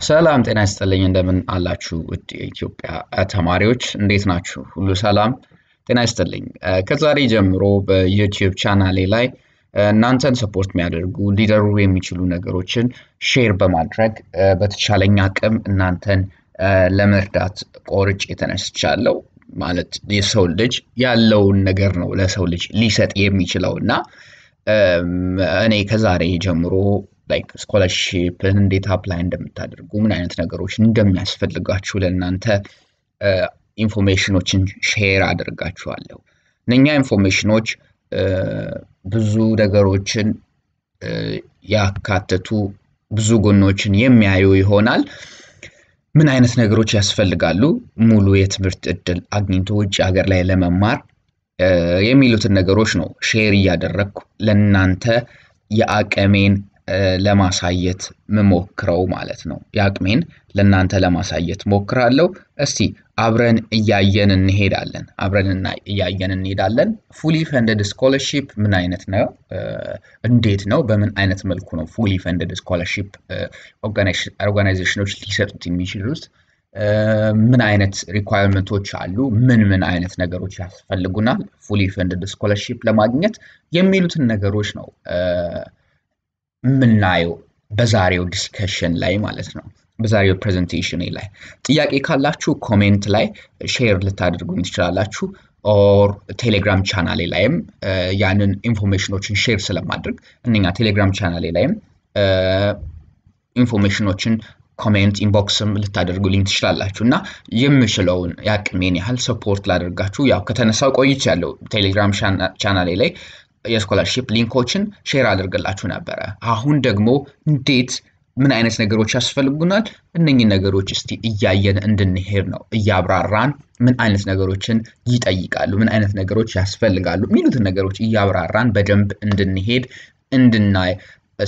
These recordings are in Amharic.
ሰላም ጤና ይስጥልኝ እንደምን አላችሁ ውድ የኢትዮጵያ ተማሪዎች እንዴት ናችሁ? ሁሉ ሰላም ጤና ይስጥልኝ። ከዛሬ ጀምሮ በ YouTube ቻናሌ ላይ እናንተን support የሚያደርጉ ሊረዱ የሚችሉ ነገሮችን share በማድረግ በተቻለኝ አቅም እናንተን ለመርዳት ቆርጬ ተነስቻለሁ። ማለት የሰው ልጅ ያለውን ነገር ነው ለሰው ልጅ ሊሰጥ የሚችለው እና እኔ ከዛሬ ጀምሮ like scholarship ን እንዴት apply እንደምታደርጉ ምን አይነት ነገሮች እንደሚያስፈልጋችሁ ለእናንተ information ኦችን share አደርጋችኋለሁ። እነኛ information ኦች ብዙ ነገሮችን ያካተቱ ብዙ ጎኖችን የሚያዩ ይሆናል። ምን አይነት ነገሮች ያስፈልጋሉ ሙሉ የትምህርት እድል አግኝቶ ውጭ ሀገር ላይ ለመማር የሚሉትን ነገሮች ነው share እያደረግኩ ለእናንተ የአቅሜን ለማሳየት የምሞክረው ማለት ነው። የአቅሜን ለእናንተ ለማሳየት ሞክራለሁ። እስቲ አብረን እያየን እንሄዳለን። አብረን እያየን እንሄዳለን። fully funded scholarship ምን አይነት ነው? እንዴት ነው? በምን አይነት መልኩ ነው fully funded scholarship organization ኦች ሊሰጡት የሚችሉት? ምን አይነት requirement ኦች አሉ? ምን ምን አይነት ነገሮች ያስፈልጉናል fully funded scholarship ለማግኘት የሚሉትን ነገሮች ነው የምናየው በዛሬው discussion ላይ ማለት ነው። በዛሬው presentation ላይ ጥያቄ ካላችሁ comment ላይ share ልታደርጉኝ ትችላላችሁ። or Telegram ቻናሌ ላይም ያንን information ኦችን share ስለማድረግ እነኛ ቴሌግራም ቻናሌ ላይም information ኦችን comment inbox ም ልታደርጉልኝ ትችላላችሁ እና የምችለውን የአቅሜን ያህል support ላደርጋችሁ ያው ከተነሳሁ ቆይቻለሁ ቴሌግራም ቻናሌ ላይ የ scholarship link ኦችን share አድርግላችሁ ነበረ። አሁን ደግሞ እንዴት ምን አይነት ነገሮች ያስፈልጉናል? እነኝህ ነገሮች እስቲ እያየን እንድንሄድ ነው። እያብራራን ምን አይነት ነገሮችን ይጠይቃሉ? ምን አይነት ነገሮች ያስፈልጋሉ? የሚሉትን ነገሮች እያብራራን በደንብ እንድንሄድ እንድናይ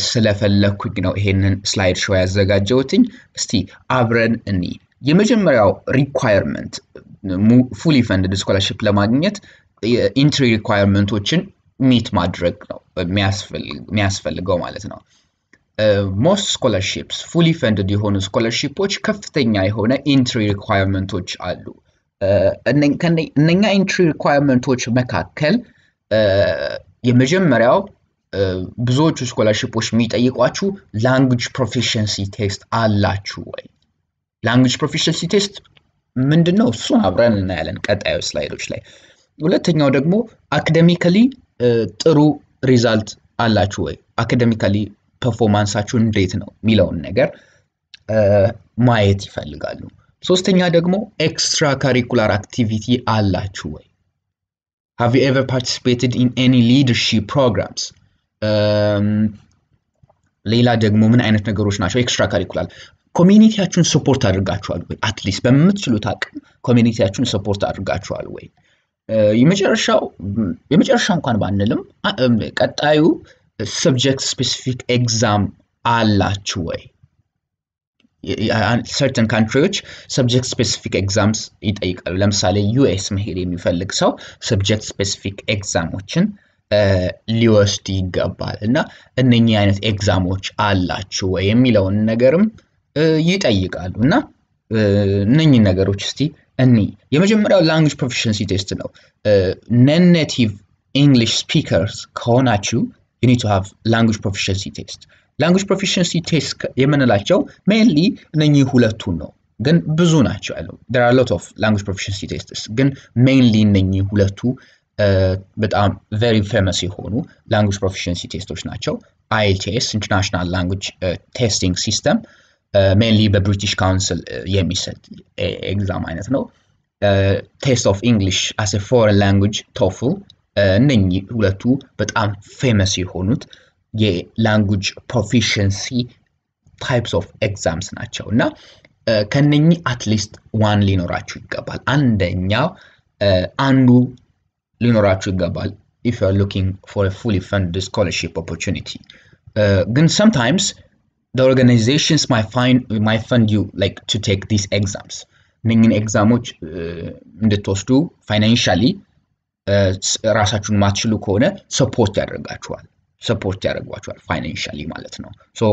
ስለፈለግኩኝ ነው ይሄንን slide show ያዘጋጀሁትኝ። እስቲ አብረን እንይ የመጀመሪያው requirement fully funded scholarship ለማግኘት entry requirement ኦችን meet ማድረግ ነው የሚያስፈልገው ማለት ነው። most scholarships fully funded የሆኑ scholarship ኦች ከፍተኛ የሆነ entry requirement ኦች አሉ። እነኛ entry requirement ኦች መካከል የመጀመሪያው ብዙዎቹ scholarship ኦች የሚጠይቋችሁ language proficiency test አላችሁ ወይ? language proficiency test ምንድን ነው? እሱን አብረን እናያለን ቀጣዩ slide ኦች ላይ። ሁለተኛው ደግሞ academically ጥሩ result አላችሁ ወይ? academically performance ኣችሁ እንዴት ነው የሚለውን ነገር ማየት ይፈልጋሉ። ሶስተኛ ደግሞ extracurricular activity አላችሁ ወይ? Have you ever participated in any leadership programs? ሌላ ደግሞ ምን አይነት ነገሮች ናቸው? extracurricular community ያችሁን support አድርጋችኋል ወይ? at least በምትችሉት አቅም community ያችሁን support አድርጋችኋል ወይ? የመጨረሻው የመጨረሻ እንኳን ባንልም ቀጣዩ subject specific exam አላችሁ ወይ? certain country ዎች subject specific exams ይጠይቃሉ። ለምሳሌ US መሄድ የሚፈልግ ሰው subject specific exam ኦችን ሊወስድ ይገባል እና እነኚህ አይነት exam ኦች አላችሁ ወይ የሚለውን ነገርም ይጠይቃሉ እና እነኚህ ነገሮች እስቲ እኒ የመጀመሪያው language proficiency test ነው። non native English speakers ከሆናችሁ you need to have language proficiency test። language proficiency test የምንላቸው mainly እነኚህ ሁለቱን ነው፣ ግን ብዙ ናቸው ያለው there are lot of language proficiency tests፣ ግን mainly እነኚህ ሁለቱ በጣም very famous የሆኑ language proficiency test ኦች ናቸው። IELTS international language testing system mainly በ British Council የሚሰጥ exam አይነት ነው። Test of English as foreign language TOEFL እነኚህ ሁለቱ በጣም famous የሆኑት የ language proficiency types of exams ናቸው እና ከነኚህ at least one ሊኖራችሁ ይገባል። አንደኛው አንዱ ሊኖራችሁ ይገባል if you looking for fully fund scholarship opportunity ግን sometimes the organizations might find might fund you like to take these exams እነኝን exam ኦች እንድትወስዱ financially ራሳችሁን ማትችሉ ከሆነ support ያደርጋችኋል support ያደርጓቸዋል financially ማለት ነው። So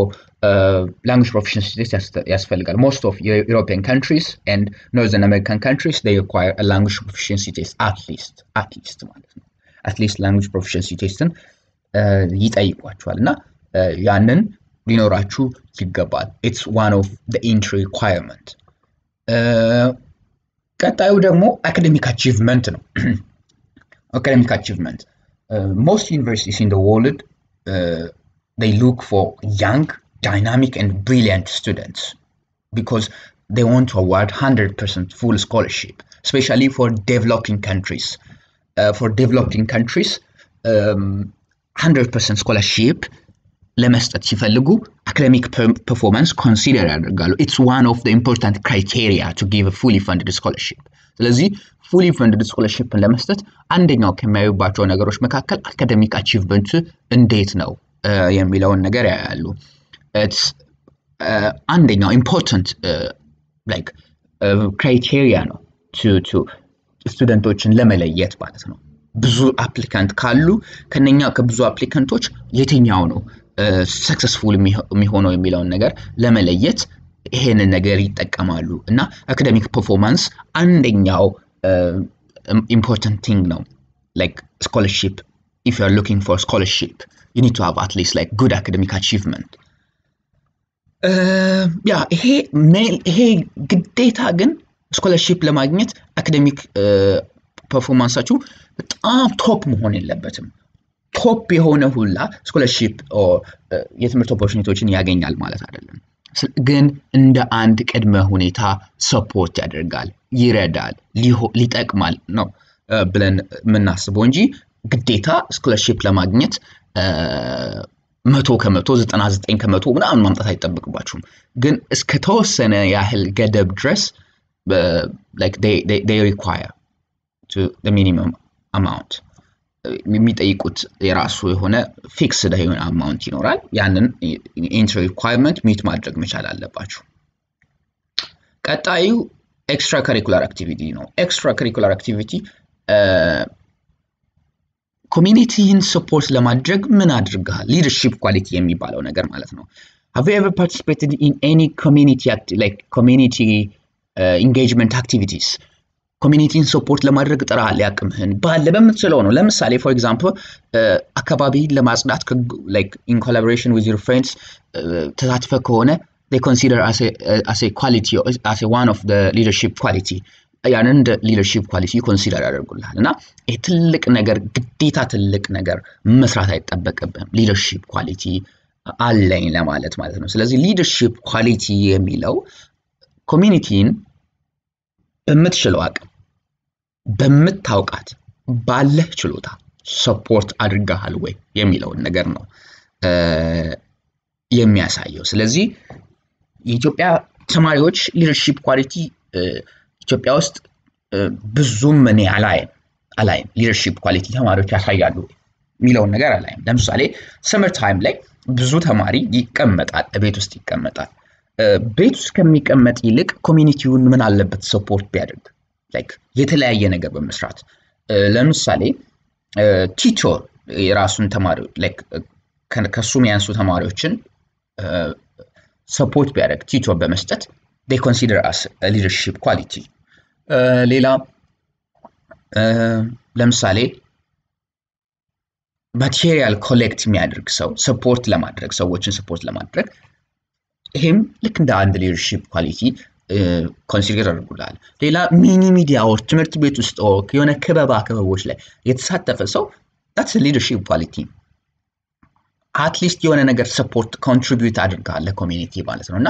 language proficiency test ያስፈልጋል። Most of የ European countries and northern American countries they require language proficiency test at least at least ማለት ነው። At least language proficiency test ን ይጠይቋቸዋል እና ያንን ሊኖራችሁ ይገባል። ኢትስ ዋን ኦፍ ኢንትሪ ሪኳየርመንት። ቀጣዩ ደግሞ አካዴሚክ አቺቭመንት ነው። አካዴሚክ አቺቭመንት ሞስት ዩኒቨርሲቲስ ኢን ወርልድ they look for young, dynamic, and brilliant students because they want to award 100% full scholarship, especially for developing countries. Uh, for developing countries, um, 100% scholarship ለመስጠት ሲፈልጉ academic performance consider ያደርጋሉ። It's one of important criteria to give fully funded scholarship። ስለዚህ fully funded scholarship ን ለመስጠት አንደኛው ከሚያዩባቸው ነገሮች መካከል academic achievement እንዴት ነው የሚለውን ነገር ያያሉ። አንደኛው important like criteria ነው student ኦችን ለመለየት ማለት ነው። ብዙ applicant ካሉ ከነኛ ከብዙ applicant ኦች የትኛው ነው successful የሚሆነው የሚለውን ነገር ለመለየት ይሄንን ነገር ይጠቀማሉ እና academic performance አንደኛው important thing ነው። Like scholarship you are looking for scholarship you need to have at least like good academic achievement. ያ ይሄ ይሄ ግዴታ ግን scholarship ለማግኘት academic performance ኣችሁ በጣም top መሆን የለበትም። top የሆነ ሁላ scholarship የትምህርት opportunity ዎችን ያገኛል ማለት አይደለም። ግን እንደ አንድ ቅድመ ሁኔታ support ያደርጋል፣ ይረዳል፣ ሊጠቅማል ነው ብለን የምናስበው እንጂ ግዴታ scholarship ለማግኘት መቶ ከመቶ ዘጠና ዘጠኝ ከመቶ ምናምን ማምጣት አይጠበቅባችሁም። ግን እስከተወሰነ ያህል ገደብ ድረስ require minimum amount የሚጠይቁት የራሱ የሆነ fixed የሆነ amount ይኖራል። ያንን entry requirement meet ማድረግ መቻል አለባችሁ። ቀጣዩ extracurricular activity ነው። Extracurricular activity community ን support ለማድረግ ምን አድርገሃል? leadership quality የሚባለው ነገር ማለት ነው። Have ever participated in any community like community engagement activities community ን support ለማድረግ ጥረሃል። ያቅምህን ባለ በምትችለው ነው። ለምሳሌ for example አካባቢ ለማጽዳት in collaboration with your friends ተሳትፈህ ከሆነ a one of the leadership quality ያንን እንደ leadership quality consider ያደርጉልሃል እና ይህ ትልቅ ነገር ግዴታ ትልቅ ነገር መስራት አይጠበቅብህም። leadership quality አለኝ ለማለት ማለት ነው። ስለዚህ leadership quality የሚለው community ን በምትችለው አቅም በምታውቃት ባለህ ችሎታ support አድርገሃል ወይ የሚለውን ነገር ነው የሚያሳየው። ስለዚህ የኢትዮጵያ ተማሪዎች leadership quality ኢትዮጵያ ውስጥ ብዙም እኔ አላይም አላይም leadership quality ተማሪዎች ያሳያሉ የሚለውን ነገር አላይም። ለምሳሌ summer time ላይ ብዙ ተማሪ ይቀመጣል፣ ቤት ውስጥ ይቀመጣል። ቤት ውስጥ ከሚቀመጥ ይልቅ community ውን ምን አለበት support ቢያደርግ like የተለያየ ነገር በመስራት። ለምሳሌ teacher የራሱን ተማሪዎች ከሱ የሚያንሱ ተማሪዎችን support ቢያደርግ tutor በመስጠት they consider as a leadership quality ሌላ ለምሳሌ material collect የሚያደርግ ሰው support ለማድረግ ሰዎችን support ለማድረግ ይሄም ልክ እንደ አንድ leadership quality consider ያደርጉላል። ሌላ mini ሚዲያዎች ትምህርት ቤት ውስጥ የሆነ ክበባ ክበቦች ላይ የተሳተፈ ሰው that's leadership quality at least የሆነ ነገር support contribute አድርጓል ለ community ማለት ነው። እና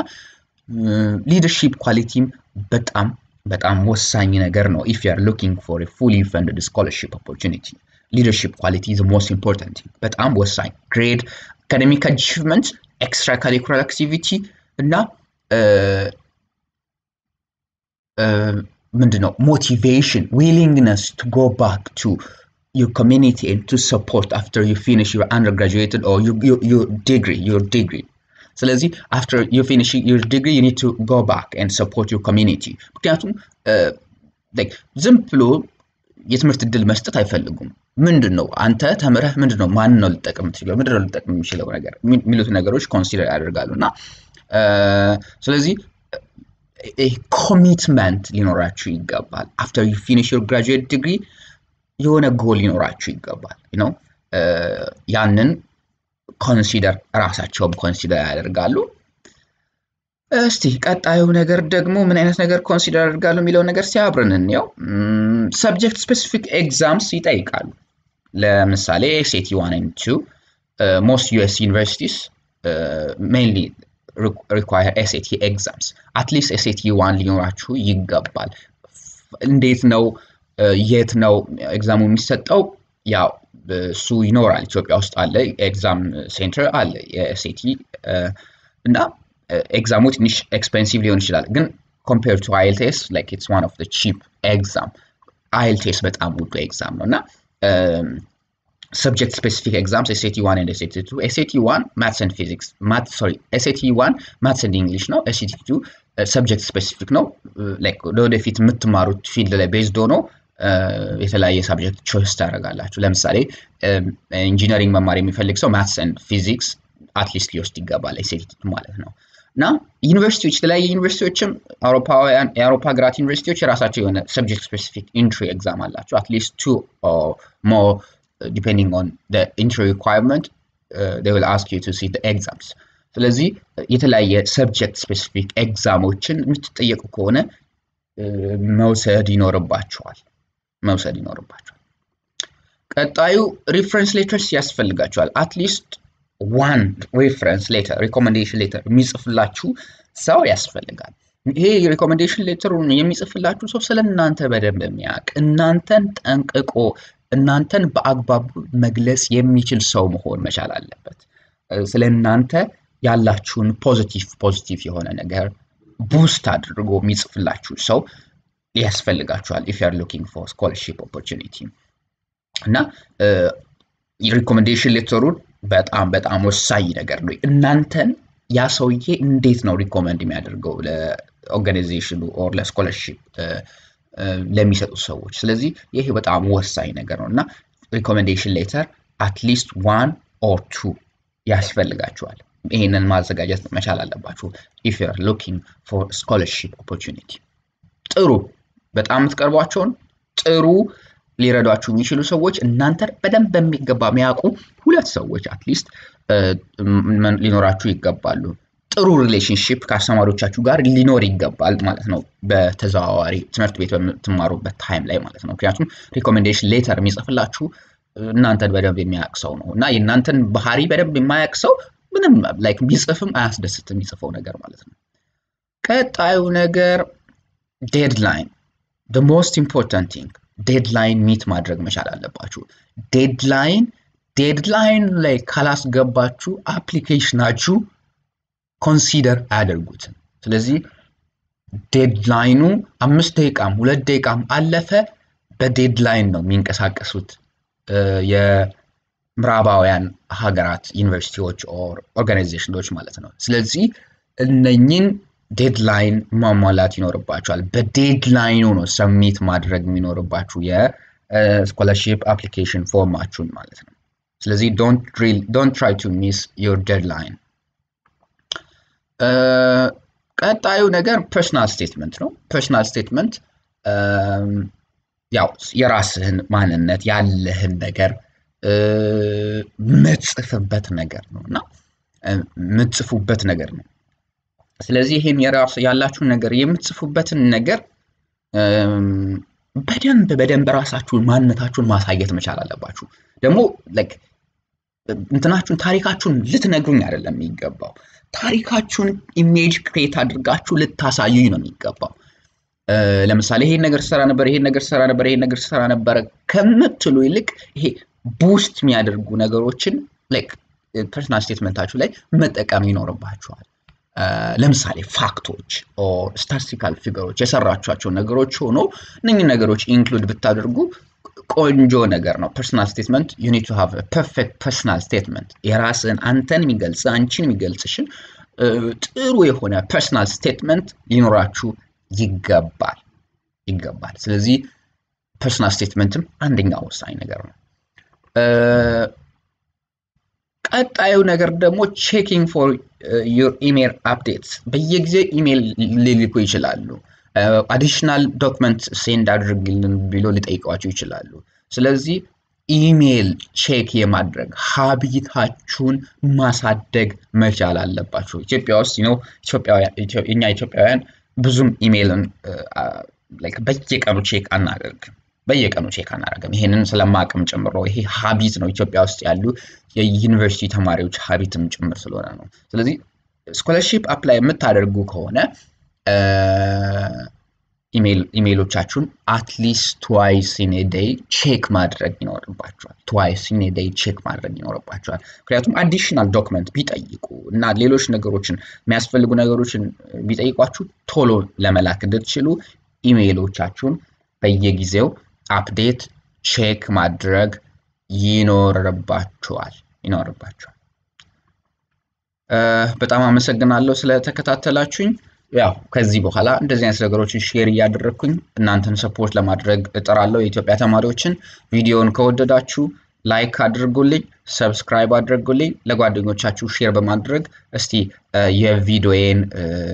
leadership quality ም በጣም በጣም ወሳኝ ነገር ነው if you are looking for fully funded scholarship opportunity leadership quality is most important በጣም ወሳኝ grade academic achievement extracurricular activity እና ምንድነው motivation willingness to go back to your community and to support after you finish your undergraduate or your, your, your degree your ስለዚህ after you finish your degree you need to go back and support your community ምክንያቱም ዝም ብሎ የትምህርት እድል መስጠት አይፈልጉም። ምንድን ነው አንተ ተምረህ ምንድን ነው ማን ነው ልጠቅም የምትችለው ምንድን ነው ልጠቅም የሚችለው ነገር የሚሉት ነገሮች consider ያደርጋሉ እና ስለዚህ commitment ሊኖራችሁ ይገባል። after you finish your graduate degree የሆነ ጎል ሊኖራችሁ ይገባል ነው ያንን consider ራሳቸውም consider ያደርጋሉ። እስቲ ቀጣዩ ነገር ደግሞ ምን አይነት ነገር consider ያደርጋሉ የሚለው ነገር አብረን እንየው። subject specific exams ይጠይቃሉ። ለምሳሌ SAT one and two most US universities mainly require SAT exams at least SAT one ሊኖራችሁ ይገባል። እንዴት ነው የት ነው exam ኡ የሚሰጠው? ያው እሱ ይኖራል። ኢትዮጵያ ውስጥ አለ exam center አለ የ SAT እና exam ኡ ትንሽ expensive ሊሆን ይችላል፣ ግን compare to IELTS like it's one of cheap exam። IELTS በጣም ውዱ exam ነው እና SAT one and SAT two SAT one maths and physics sorry SAT one maths and English ነው። SAT two subject specific ነው። like ለወደፊት የምትማሩት field ላይ based ሆኖ የተለያየ subject choice ታደርጋላችሁ። ለምሳሌ engineering መማር የሚፈልግ ሰው maths and physics at least ሊወስድ ይገባል SAT ማለት ነው። እና ዩኒቨርሲቲዎች የተለያየ ዩኒቨርሲቲዎችም የአውሮፓ ሀገራት ዩኒቨርሲቲዎች የራሳቸው የሆነ subject specific entry exam አላቸው። at least two more depending on entry requirement will ask you to see exams። ስለዚህ የተለያየ subject specific exam ኦችን የምትጠየቁ ከሆነ መውሰድ ይኖርባቸዋል መውሰድ ይኖርባቸዋል። ቀጣዩ reference letters ያስፈልጋቸዋል። at least one reference letter recommendation letter የሚጽፍላችሁ ሰው ያስፈልጋል። ይሄ recommendation letter ኡን የሚጽፍላችሁ ሰው ስለ እናንተ በደንብ የሚያውቅ እናንተን ጠንቅቆ እናንተን በአግባቡ መግለጽ የሚችል ሰው መሆን መቻል አለበት። ስለ እናንተ ያላችሁን positive positive የሆነ ነገር boost አድርጎ የሚጽፍላችሁ ሰው ያስፈልጋችኋል if you're looking for scholarship opportunity እና recommendation letter ኡን በጣም በጣም ወሳኝ ነገር ነው። እናንተን ያ ሰውዬ እንዴት ነው recommend የሚያደርገው ለ organization ኡ or ለ scholarship ለሚሰጡ ሰዎች። ስለዚህ ይሄ በጣም ወሳኝ ነገር ነው እና recommendation letter at least one or two ያስፈልጋችኋል። ይህንን ማዘጋጀት መቻል አለባችሁ if you're looking for scholarship opportunity። ጥሩ በጣም የምትቀርቧቸውን ጥሩ ሊረዷችሁ የሚችሉ ሰዎች እናንተን በደንብ በሚገባ የሚያውቁ ሁለት ሰዎች at least ሊኖራችሁ ይገባሉ። ጥሩ relationship ከአስተማሪዎቻችሁ ጋር ሊኖር ይገባል ማለት ነው። በተዘዋዋሪ ትምህርት ቤት በምትማሩበት time ላይ ማለት ነው። ምክንያቱም recommendation letter የሚጽፍላችሁ እናንተን በደንብ የሚያውቅ ሰው ነው እና የእናንተን ባህሪ በደንብ የማያውቅ ሰው ምንም like ቢጽፍም አያስደስትም የሚጽፈው ነገር ማለት ነው። ቀጣዩ ነገር deadline the most important thing deadline meet ማድረግ መቻል አለባችሁ። deadline deadline ላይ ካላስገባችሁ application ኣችሁ consider አያደርጉትም። ስለዚህ deadline ኡ አምስት ደቂቃም ሁለት ደቂቃም አለፈ በ deadline ነው የሚንቀሳቀሱት የምዕራባውያን ሀገራት ዩኒቨርሲቲዎች or organization ኦች ማለት ነው። ስለዚህ እነኝን deadline ማሟላት ይኖርባቸዋል። በ deadline ኡ ነው submit ማድረግ የሚኖርባችሁ የ scholarship application form ኣችሁን ማለት ነው። ስለዚህ don't try to miss your deadline። ቀጣዩ ነገር personal statement ነው። personal statement ያው የራስህን ማንነት ያለህን ነገር ምጽፍበት ነገር ነው እና ምጽፉበት ነገር ነው። ስለዚህ ይህን የራስ ያላችሁን ነገር የምትጽፉበትን ነገር በደንብ በደንብ ራሳችሁን ማንነታችሁን ማሳየት መቻል አለባችሁ። ደግሞ እንትናችሁን ታሪካችሁን ልትነግሩኝ አይደለም የሚገባው፣ ታሪካችሁን image create አድርጋችሁ ልታሳዩኝ ነው የሚገባው። ለምሳሌ ይሄን ነገር ስሰራ ነበር፣ ይሄን ነገር ስሰራ ነበር፣ ይሄን ነገር ስሰራ ነበረ ከምትሉ ይልቅ ይሄ boost የሚያደርጉ ነገሮችን personal statement ኣችሁ ላይ መጠቀም ይኖርባችኋል። ለምሳሌ fact ኦች or statistical figure ኦች የሰራችኋቸው ነገሮች ሆኖ እነኝህ ነገሮች include ብታደርጉ ቆንጆ ነገር ነው። personal statement you need to have perfect personal statement የራስን አንተን የሚገልጽ አንቺን የሚገልጽሽን ጥሩ የሆነ personal statement ሊኖራችሁ ይገባል ይገባል። ስለዚህ personal statement ም አንደኛው ወሳኝ ነገር ነው። ቀጣዩ ነገር ደግሞ checking for your email updates በየጊዜው ኢሜል ሊልኩ ይችላሉ። additional document send አድርግልን ብሎ ሊጠይቋችሁ ይችላሉ። ስለዚህ email check የማድረግ habit ኣችሁን ማሳደግ መቻል አለባችሁ። ኢትዮጵያ ውስጥ ነው እኛ ኢትዮጵያውያን ብዙም ኢሜልን በየቀኑ check አናደርግም። በየቀኑ check አናደርግም። ይሄንን ስለማቅም ጭምሮ ይሄ habit ነው ኢትዮጵያ ውስጥ ያሉ የዩኒቨርሲቲ ተማሪዎች habit ም ጭምር ስለሆነ ነው። ስለዚህ scholarship apply የምታደርጉ ከሆነ email ኦቻችሁን at least twice in day check ማድረግ ይኖርባቸዋል። twice in day check ማድረግ ይኖርባቸዋል። ምክንያቱም additional document ቢጠይቁ እና ሌሎች ነገሮችን የሚያስፈልጉ ነገሮችን ቢጠይቋችሁ ቶሎ ለመላክ እንድትችሉ ኢሜይሎቻችሁን በየጊዜው update check ማድረግ ይኖርባችኋል ይኖርባችኋል። በጣም አመሰግናለሁ ስለተከታተላችሁኝ። ያው ከዚህ በኋላ እንደዚህ አይነት ነገሮችን share እያደረግኩኝ እናንተን support ለማድረግ እጥራለሁ። የኢትዮጵያ ተማሪዎችን ቪዲዮውን ከወደዳችሁ like አድርጉልኝ፣ subscribe አድርጉልኝ፣ ለጓደኞቻችሁ share በማድረግ እስቲ የቪዲዮዬን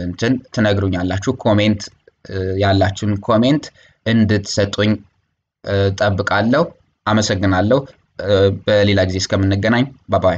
እንትን ትነግሩኛላችሁ። comment ያላችሁን comment እንድትሰጡኝ ጠብቃለሁ። አመሰግናለሁ። በሌላ ጊዜ እስከምንገናኝ bye bye